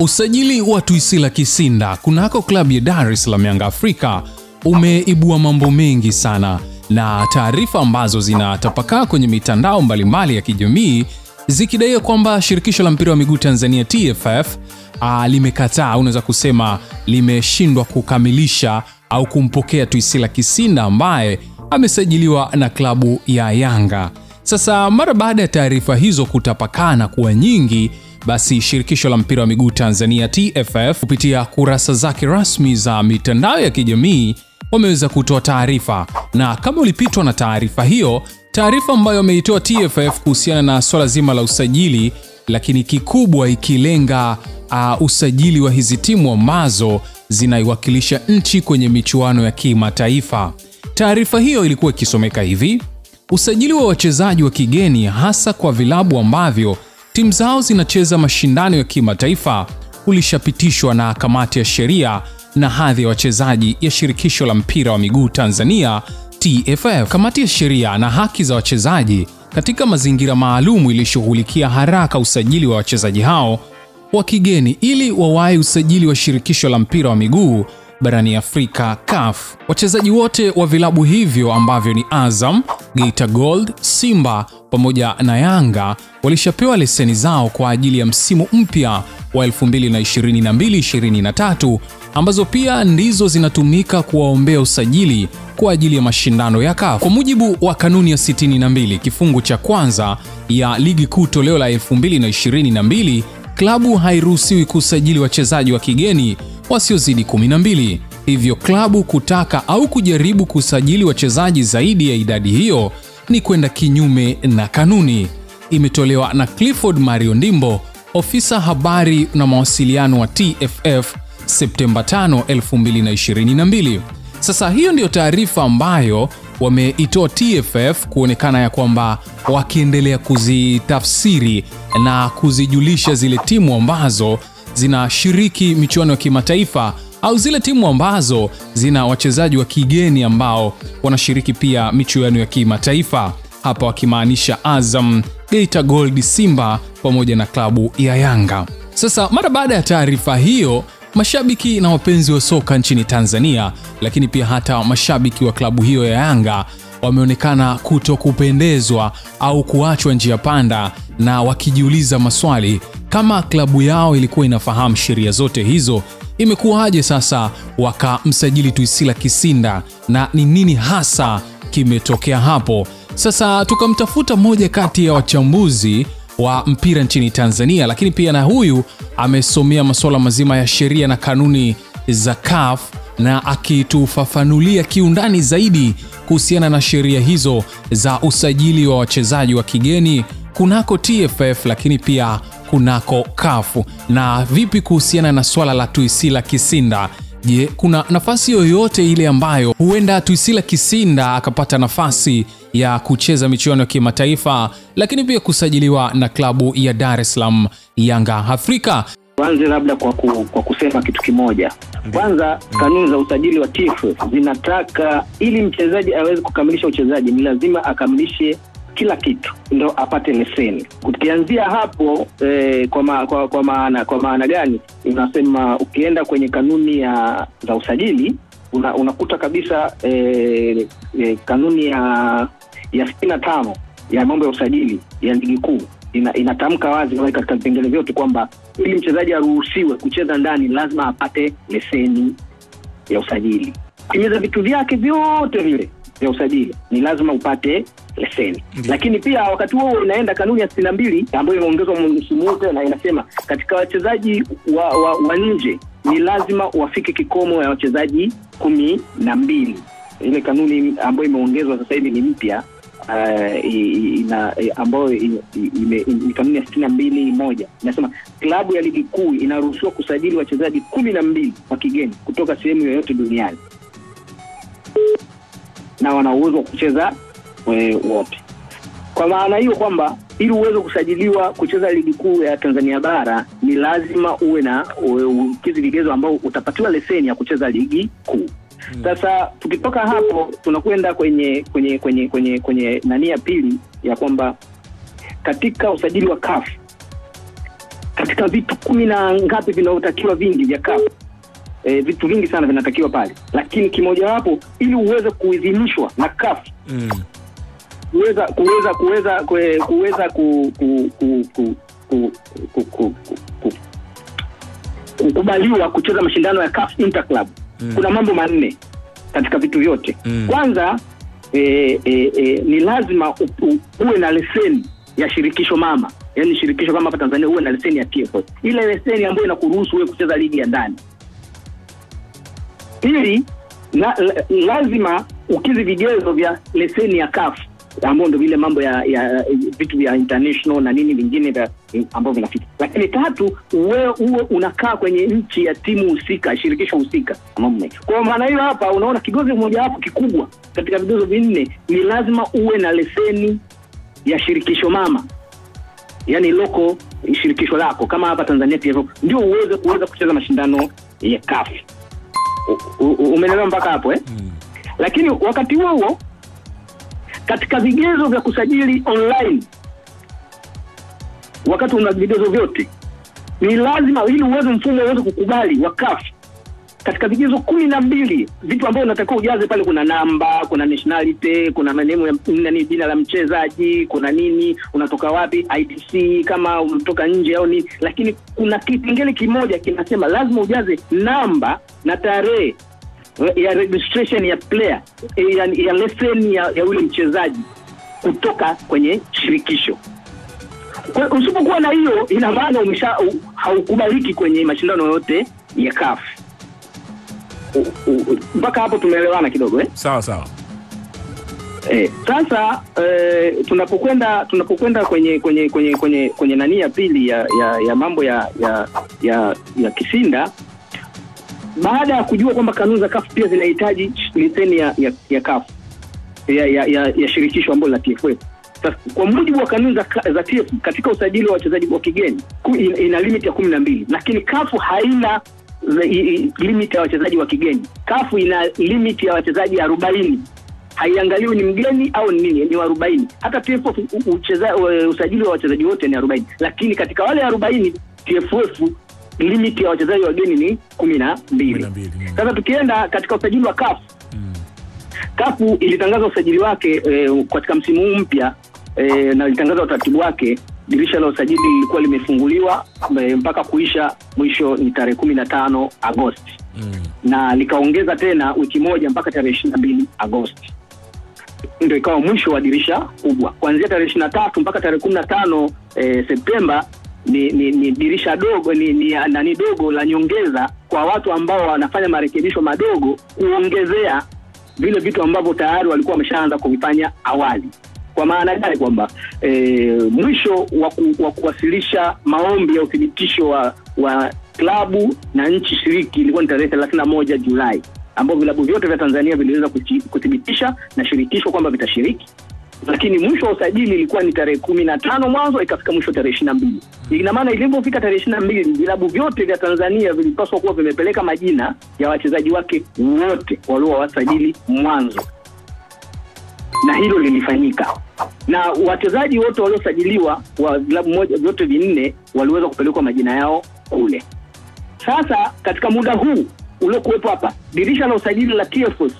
Usajili wa Tuisila Kisinda kunako klabu ya Dar es Salaam Yanga Afrika umeibua mambo mengi sana, na taarifa ambazo zinatapakaa kwenye mitandao mbalimbali ya kijamii zikidaiwa kwamba shirikisho la mpira wa miguu Tanzania TFF limekataa limekataa, unaweza kusema limeshindwa kukamilisha au kumpokea Tuisila Kisinda ambaye amesajiliwa na klabu ya Yanga. Sasa mara baada ya taarifa hizo kutapakana kuwa nyingi, basi shirikisho la mpira wa miguu Tanzania TFF kupitia kurasa zake rasmi za mitandao ya kijamii wameweza kutoa taarifa, na kama ulipitwa na taarifa hiyo, taarifa ambayo wameitoa TFF kuhusiana na swala zima la usajili, lakini kikubwa ikilenga uh, usajili wa hizi timu ambazo zinaiwakilisha nchi kwenye michuano ya kimataifa. Taarifa hiyo ilikuwa ikisomeka hivi: usajili wa wachezaji wa kigeni hasa kwa vilabu ambavyo timu zao zinacheza mashindano ya kimataifa ulishapitishwa na kamati ya sheria na hadhi ya wachezaji ya shirikisho la mpira wa miguu Tanzania TFF. Kamati ya sheria na haki za wachezaji katika mazingira maalum ilishughulikia haraka usajili wa wachezaji hao wa kigeni ili wawahi usajili wa shirikisho la mpira wa miguu barani Afrika CAF. Wachezaji wote wa vilabu hivyo ambavyo ni Azam, Geita Gold, Simba pamoja na Yanga walishapewa leseni zao kwa ajili ya msimu mpya wa 2022-2023 ambazo pia ndizo zinatumika kuwaombea usajili kwa ajili ya mashindano ya CAF. Kwa mujibu wa kanuni ya 62 kifungu cha kwanza ya ligi kuu toleo la 2022, klabu hairuhusiwi kusajili wachezaji wa kigeni wasiozidi 12. Hivyo klabu kutaka au kujaribu kusajili wachezaji zaidi ya idadi hiyo ni kwenda kinyume na kanuni. Imetolewa na Clifford Mario Ndimbo, ofisa habari na mawasiliano wa TFF Septemba 5, 2022. Sasa hiyo ndiyo taarifa ambayo wameitoa TFF kuonekana ya kwamba wakiendelea kuzitafsiri na kuzijulisha zile timu ambazo zinashiriki michuano ya kimataifa au zile timu ambazo zina wachezaji wa kigeni ambao wanashiriki pia michuano ya kimataifa, hapa wakimaanisha Azam, Geita Gold, Simba pamoja na klabu ya Yanga. Sasa mara baada ya taarifa hiyo, mashabiki na wapenzi wa soka nchini Tanzania, lakini pia hata mashabiki wa klabu hiyo ya Yanga wameonekana kutokupendezwa au kuachwa njia panda, na wakijiuliza maswali kama klabu yao ilikuwa inafahamu sheria zote hizo, imekuwaje sasa wakamsajili Tuisila Kisinda na ni nini hasa kimetokea hapo? Sasa tukamtafuta mmoja kati ya wachambuzi wa mpira nchini Tanzania, lakini pia na huyu amesomea masuala mazima ya sheria na kanuni za CAF na akitufafanulia kiundani zaidi kuhusiana na sheria hizo za usajili wa wachezaji wa kigeni kunako TFF lakini pia kunako kafu na vipi kuhusiana na swala la Tuisila Kisinda. Je, kuna nafasi yoyote ile ambayo huenda Tuisila Kisinda akapata nafasi ya kucheza michuano ya kimataifa lakini pia kusajiliwa na klabu ya Dar es Salaam Yanga Afrika? Tuanze labda kwa, ku, kwa kusema kitu kimoja. Kwanza, kanuni za usajili wa TIF zinataka ili mchezaji aweze kukamilisha uchezaji ni lazima akamilishe kila kitu ndo apate leseni. Ukianzia hapo eh, kwa, ma, kwa, kwa maana kwa maana gani? Unasema ukienda kwenye kanuni ya za usajili una, unakuta kabisa eh, eh, kanuni ya ya sitini na tano ya mambo ya usajili ya ligi kuu ina, inatamka wazi katika vipengele vyote kwamba ili mchezaji aruhusiwe kucheza ndani lazima apate leseni ya usajili. Timiza vitu vyake vyote vile vya usajili ni lazima upate leseni. Lakini pia wakati huo inaenda kanuni ya sitini na mbili ambayo imeongezwa msimu huu na inasema katika wachezaji wa, wa, wa nje ni lazima wafike kikomo ya wachezaji kumi na mbili. Ile kanuni ambayo imeongezwa sasa hivi ni mpya uh, ambayo ni kanuni ya sitini na mbili moja inasema klabu ya ligi kuu inaruhusiwa kusajili wachezaji kumi na mbili wa kigeni kutoka sehemu yoyote duniani na wana uwezo wa kucheza wote. Kwa maana hiyo kwamba ili uweze kusajiliwa kucheza ligi kuu ya Tanzania bara ni lazima uwe na ukizi vigezo ambao utapatiwa leseni ya kucheza ligi kuu. Sasa tukitoka hapo tunakwenda kwenye kwenye kwenye kwenye kwenye nani ya pili ya kwamba katika usajili wa CAF katika vitu kumi na ngapi vinavyotakiwa vingi vya CAF e, vitu vingi sana vinatakiwa pale, lakini kimojawapo ili uweze kuidhinishwa na CAF Mm. kuweza kuweza kuweza kuweza ku, ku, ku, ku, ku, ku, ku, ku, kukubaliwa kucheza mashindano ya CAF Interclub Mm. kuna mambo manne katika vitu vyote Mm. kwanza e, e, e, ni lazima u, u, uwe na leseni ya shirikisho mama yaani shirikisho kama hapa Tanzania uwe na leseni ya TFF ile leseni ambayo inakuruhusu wewe kucheza ligi ya ndani pili la, la, lazima ukizi vigezo vya leseni ya CAF ambao ndo vile mambo ya, ya vitu vya international na nini vingine vya ambavyo vinafika. Lakini tatu uwe uwe unakaa kwenye nchi ya timu husika shirikisho husika kwa maana hiyo hapa unaona kigezo mojawapo kikubwa katika vigezo vinne ni lazima uwe na leseni ya shirikisho mama yani loko shirikisho lako kama hapa Tanzania ndio uweze kuweza kucheza mashindano ya CAF. U- u- umeelewa mpaka hapo eh? Mm. lakini wakati huo huo katika vigezo vya kusajili online wakati una vigezo vyote ni lazima ili uweze mfumo uweze kukubali wa CAF katika vigezo kumi na mbili vitu ambavyo unatakiwa ujaze pale kuna namba kuna nationality kuna maneno ya nani jina la mchezaji kuna nini unatoka wapi itc kama umetoka nje au nini. Lakini kuna kipengele kimoja kinasema lazima ujaze namba na tarehe ya registration ya player ya, ya leseni ya, ya ule mchezaji kutoka kwenye shirikisho. Usipokuwa na hiyo ina maana umesha haukubaliki kwenye mashindano yote ya CAF. U- u- mpaka hapo tumeelewana kidogo eh? Sawa sawa. Eh, sasa eh, tunapokwenda tunapokwenda kwenye kwenye kwenye kwenye kwenye nani ya pili ya ya, ya mambo ya ya ya, ya kisinda baada ya kujua kwamba kanuni za kafu pia zinahitaji leseni ya ya, ya kafu ya, ya, ya, ya shirikisho ambalo la TFF. Sasa kwa mujibu wa kanuni za, za TFF katika usajili wa wachezaji wa kigeni ina, ina limit ya kumi na mbili lakini kafu haina limit ya wachezaji wa kigeni. Kafu ina limit ya wachezaji arobaini haiangaliwi ni mgeni au ni nini, ni arobaini. Hata TFF ucheza, usajili wa wachezaji wote ni arobaini, lakini katika wale arobaini TFF limit ya wachezaji wageni ni kumi na mbili. 12, mm. Sasa tukienda katika usajili wa CAF Mm. kafu ilitangaza usajili wake e, katika msimu huu mpya e, na ilitangaza utaratibu wake dirisha la usajili lilikuwa limefunguliwa eh, mpaka kuisha mwisho ni tarehe kumi na tano agosti. Mm. na likaongeza tena wiki moja mpaka tarehe ishiri na mbili agosti. Ndo ikawa mwisho wa dirisha kubwa. Kuanzia tarehe ishiri na tatu mpaka tarehe kumi na tano eh, septemba ni, ni, ni dirisha dogo ni, ni nani dogo la nyongeza kwa watu ambao wanafanya marekebisho madogo kuongezea vile vitu ambavyo tayari walikuwa wameshaanza kuvifanya awali kwa maana gani? Kwamba e, mwisho wa, waku, kuwasilisha maombi ya uthibitisho wa, wa klabu na nchi shiriki ilikuwa ni tarehe thelathini na moja julai ambao vilabu vyote vya tanzania viliweza kuthibitisha na shirikisho kwamba vitashiriki. Lakini mwisho wa usajili ilikuwa ni tarehe kumi na tano mwanzo ikafika mwisho tarehe ishiri na mbili. Ina maana ilivyofika tarehe ishiri na mbili vilabu vyote vya tanzania vilipaswa kuwa vimepeleka majina ya wachezaji wake wote waliowasajili mwanzo na hilo lilifanyika. Na wachezaji wote waliosajiliwa wa vilabu moja vyote vinne waliweza kupelekwa majina yao kule. Sasa katika muda huu uliokuwepo hapa dirisha la usajili la TFF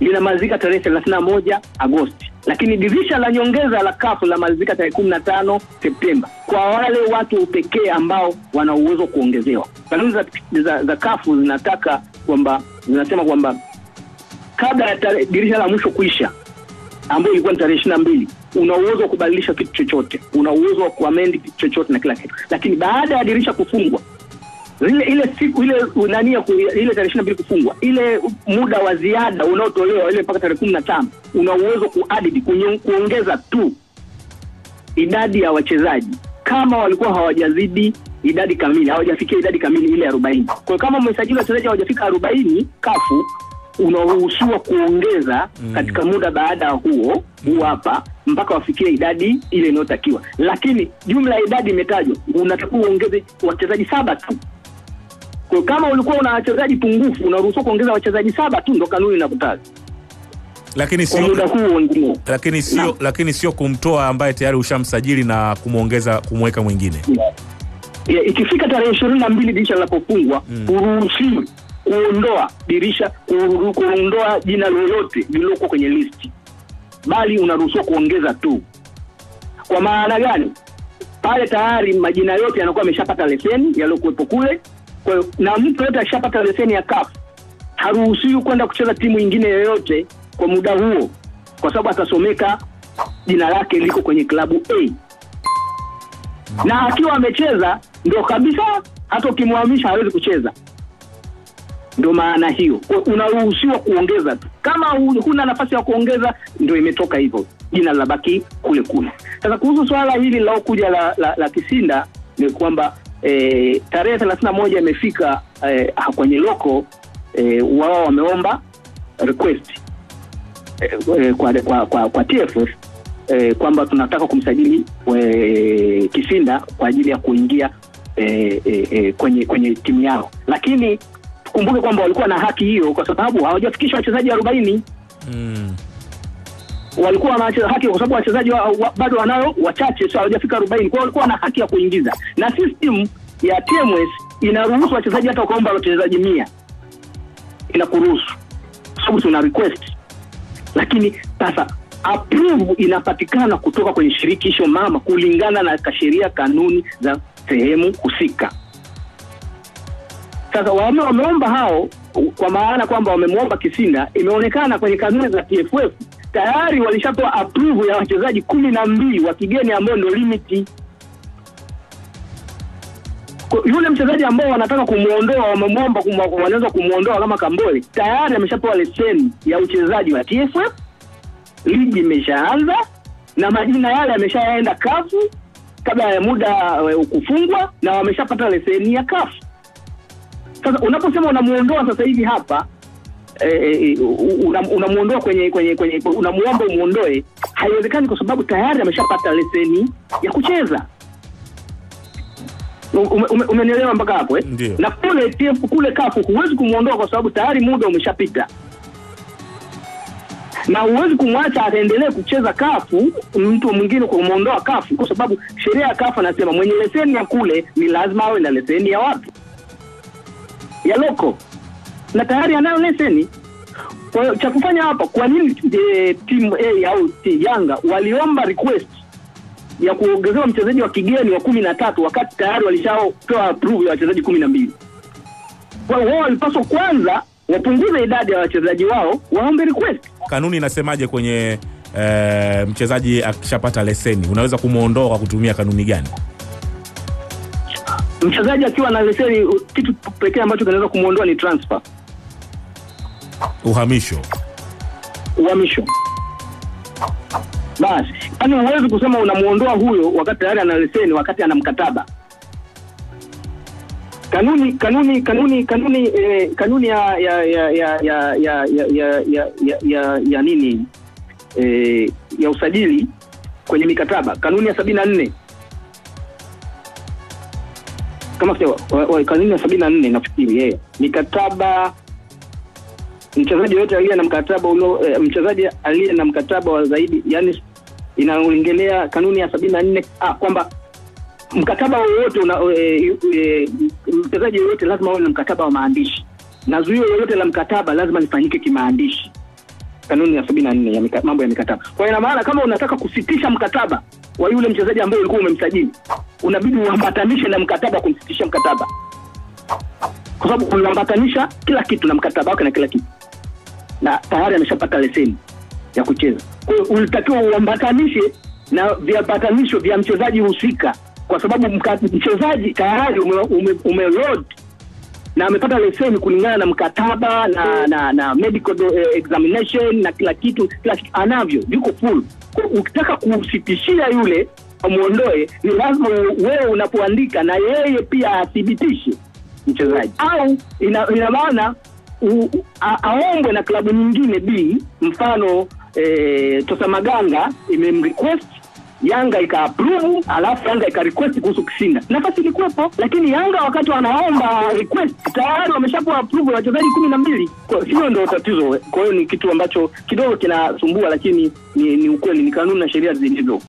linamalizika tarehe thelathini na moja agosti. Lakini dirisha la nyongeza la kafu linamalizika tarehe kumi na tano septemba. Kwa wale watu pekee ambao wana uwezo wa kuongezewa. Kanuni za, za, za CAF zinataka kwamba zinasema kwamba kabla ya dirisha la mwisho kuisha ambayo ilikuwa ni tarehe ishiri na mbili una uwezo wa kubadilisha kitu chochote una uwezo wa kuamendi kitu chochote na kila kitu. Lakini baada ya dirisha kufungwa ile ile siku ile nani ya ile tarehe ishiri na mbili kufungwa ile muda wa ziada unaotolewa ile mpaka tarehe kumi na tano una uwezo kuadidi kuongeza tu idadi ya wachezaji. Kama walikuwa hawajazidi idadi kamili hawajafikia idadi kamili ile arobaini. Kwa hiyo kama umesajili wachezaji hawajafika arobaini kafu unaruhusiwa kuongeza Mm. katika muda baada ya huo huu hapa mpaka wafikie idadi ile inayotakiwa lakini jumla ya idadi imetajwa unatakiwa uongeze wachezaji saba tu kwa kama ulikuwa una wachezaji pungufu unaruhusiwa kuongeza wachezaji saba tu ndo kanuni inakutaza Lakini sio lakini sio lakini sio kumtoa ambaye tayari ushamsajili na kumwongeza kumweka mwingine. yeah. Yeah, ikifika tarehe ishirini na mbili dirisha linapofungwa huruhusiwi kuondoa dirisha kuondoa jina lolote lililoko kwenye listi bali unaruhusiwa kuongeza tu. Kwa maana gani? Pale tayari majina yote yanakuwa ameshapata leseni yaliyokuwepo kule. Kwa hiyo na mtu yote akishapata leseni ya CAF haruhusiwi kwenda kucheza timu nyingine yoyote kwa muda huo kwa sababu atasomeka jina lake liko kwenye klabu A. Na akiwa amecheza ndo kabisa hata ukimhamisha hawezi kucheza ndo maana hiyo. Unaruhusiwa kuongeza. Tu kama huna nafasi ya kuongeza ndio imetoka hivyo. Jina linabaki kule kule. Sasa kuhusu swala hili laokuja la, la, la kisinda ni kwamba e, tarehe thelathini na moja imefika e, kwenye loko e, wao wameomba request eh, kwa, kwa, kwa, kwa TFF e, kwamba tunataka kumsajili e, Kisinda kwa ajili ya kuingia e, e, e, kwenye kwenye timu yao, lakini tukumbuke kwamba walikuwa na haki hiyo kwa sababu hawajafikisha wachezaji arobaini Mm. walikuwa na haki kwa sababu wachezaji wa, wa, bado wanao wachache, sio hawajafika arobaini. Kwa hiyo walikuwa na haki ya kuingiza, na system ya TMS inaruhusu wachezaji hata ukaomba wachezaji mia inakuruhusu, kwa sababu tuna request. Lakini sasa approve inapatikana kutoka kwenye shirikisho mama kulingana na sheria, kanuni za sehemu husika. Sasa wame, wameomba hao kwa maana kwamba wamemwomba Kisinda, imeonekana kwenye kanuni za TFF tayari walishatoa approve ya wachezaji kumi na mbili wa kigeni ambao ndio limiti. Yule mchezaji ambao wanataka kumwondoa, wamemwomba, wanaweza kumwondoa kama Kambole, tayari ameshapewa leseni ya uchezaji wa TFF, ligi imeshaanza na majina yale yameshaenda kafu kabla ya muda ukufungwa kufungwa, na wameshapata leseni ya kafu. Sasa unaposema unamuondoa sasa hivi hapa eh, unamuondoa una- kwenye kwenye kwenye unamuomba umuondoe, haiwezekani kwa sababu tayari ameshapata leseni ya kucheza. Ume- ume- mpaka hapo eh? Na kule TF kule kafu huwezi kumuondoa kwa sababu tayari muda umeshapita, na huwezi kumwacha ataendelee kucheza kafu mtu mwingine kumuondoa kafu, kwa sababu sheria ya kafu anasema mwenye leseni ya kule ni lazima awe na leseni ya wapi ya loko na tayari anayo leseni. Kwa hiyo cha kufanya hapa, kwa nini e, timu A au Yanga waliomba request ya kuongezewa mchezaji wa kigeni wa kumi na tatu wakati tayari walishapewa approve ya wachezaji kumi na mbili. Kwa hiyo wao walipaswa kwanza wapunguze idadi ya wachezaji wao, waombe request. Kanuni inasemaje kwenye e, mchezaji akishapata leseni unaweza kumwondoa kwa kutumia kanuni gani? Mchezaji akiwa na leseni, kitu pekee ambacho kinaweza kumwondoa ni transfer, Uhamisho. uhamisho. Basi yaani, huwezi kusema unamuondoa huyo wakati tayari ana leseni, wakati ana mkataba. Kanuni kanuni kanuni kanuni eh, kanuni ya ya ya ya ya ya ya ya ya ya, ya, ya nini eh, ya usajili kwenye mikataba, kanuni ya sabini na nne kama kanuni ya sabini na nne nafikiri yeye. Mikataba mchezaji yote aliye na mkataba ulio eh, mchezaji aliye na mkataba wa zaidi yani inaongelea kanuni ya sabini na nne ah, kwamba mkataba wowote una eh, mchezaji yoyote lazima awe na mkataba wa maandishi. Na zuio lolote la mkataba lazima lifanyike kimaandishi. Kanuni ya sabini na nne ya mambo ya mikataba. Kwa ina maana kama unataka kusitisha mkataba wa yule mchezaji ambaye ulikuwa umemsajili unabidi uambatanishe na mkataba kumsitisha mkataba. Kwa sababu uliambatanisha kila kitu na mkataba wake na kila kitu. Na tayari ameshapata leseni ya kucheza. Kwa hiyo ulitakiwa uambatanishe na viambatanisho vya mchezaji husika, kwa sababu mchezaji tayari ume, ume, ume na amepata leseni kulingana na mkataba na na, na medical eh, examination na kila kitu, kila kitu anavyo, yuko full. Ukitaka kumsitishia yule amuondoe, ni lazima wewe unapoandika na yeye pia athibitishe mchezaji au ina, ina maana aombwe na klabu nyingine B, mfano eh, Tosa Maganga imemrequest Yanga ika ikaapprove, alafu Yanga ikarequest kuhusu Kisinda. Nafasi ilikuwepo, lakini Yanga wakati wanaomba request tayari wameshapewa approve wachezaji kumi na mbili. Kwa hiyo ndio tatizo. Kwa hiyo ni kitu ambacho kidogo kinasumbua, lakini ni, ni ukweli, ni kanuni na sheria zilivyo.